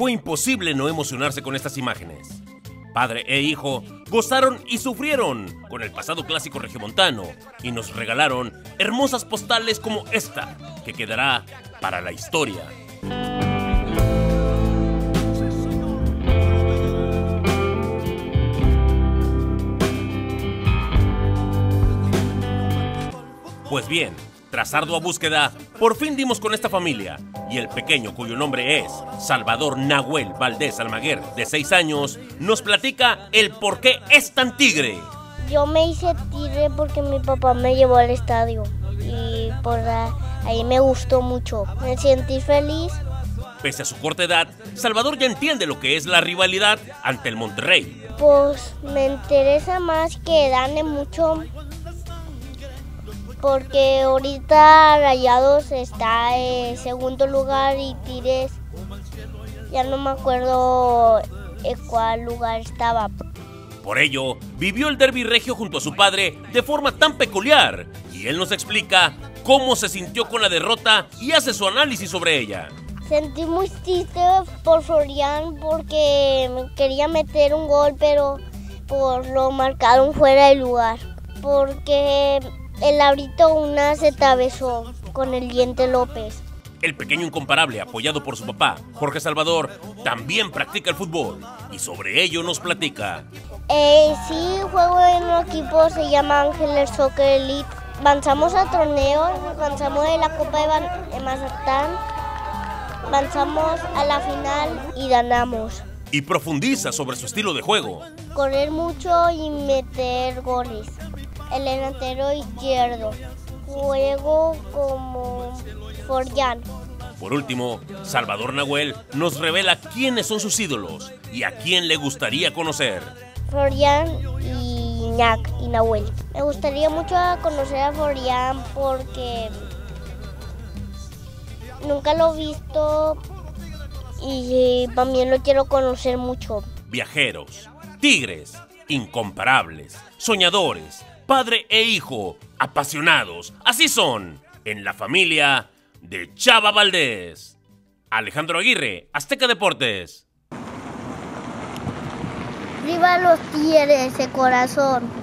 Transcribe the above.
fue imposible no emocionarse con estas imágenes. Padre e hijo gozaron y sufrieron con el pasado clásico regiomontano y nos regalaron hermosas postales como esta, que quedará para la historia. Pues bien, tras ardua búsqueda, por fin dimos con esta familia y el pequeño cuyo nombre es Salvador Nahuel Valdés Almaguer, de 6 años, nos platica el por qué es tan tigre. Yo me hice tigre porque mi papá me llevó al estadio y por ahí me gustó mucho. Me sentí feliz. Pese a su corta edad, Salvador ya entiende lo que es la rivalidad ante el Monterrey. Pues me interesa más que mucho porque ahorita Rayados está en segundo lugar y Tigres ya no me acuerdo en cuál lugar estaba. Por ello, vivió el derby regio junto a su padre de forma tan peculiar y él nos explica cómo se sintió con la derrota y hace su análisis sobre ella. Sentí muy triste por Florian porque quería meter un gol, pero por lo marcaron fuera de lugar. Porque el labrito una se atravesó con el diente López. El pequeño incomparable, apoyado por su papá, Jorge Salvador, también practica el fútbol y sobre ello nos platica. Eh, sí, juego en un equipo, se llama Ángeles Soccer Elite. Avanzamos a torneos, avanzamos de la Copa de, de Mazatán, avanzamos a la final y ganamos. Y profundiza sobre su estilo de juego. Correr mucho y meter goles el delantero izquierdo. Juego como Forjan. Por último, Salvador Nahuel nos revela quiénes son sus ídolos y a quién le gustaría conocer. Florian y y Nahuel. Me gustaría mucho conocer a Florian porque nunca lo he visto y también lo quiero conocer mucho. Viajeros, tigres, incomparables, soñadores, padre e hijo, apasionados, así son, en la familia de Chava Valdés. Alejandro Aguirre, Azteca Deportes. Viva los tigres de corazón.